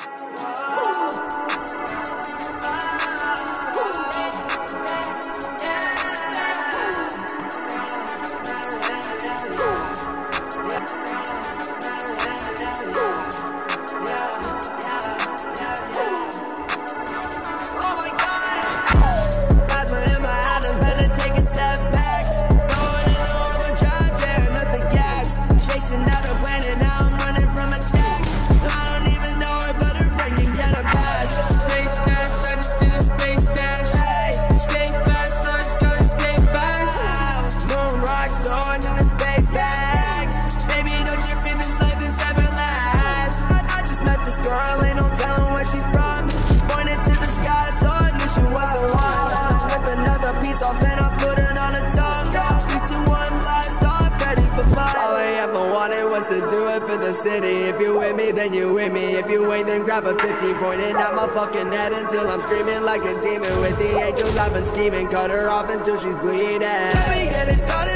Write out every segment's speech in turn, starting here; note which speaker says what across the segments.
Speaker 1: Oh rocks, in the space bag. Baby, don't you feel this life is everlast? I, I just met this girl, ain't no telling where she's from. She pointed to the sky, so I knew she was the one. Rip another piece off and I put it on her tongue. Three, two, one, blast off, ready for fun. All I ever wanted was to do it for the city. If you with me, then you with me. If you ain't, then grab a 50, pointing at my fucking head until I'm screaming like a demon. With the angels, I've been scheming. Cut her off until she's bleeding. Let me get it started,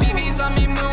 Speaker 2: BB's on me moonwalk,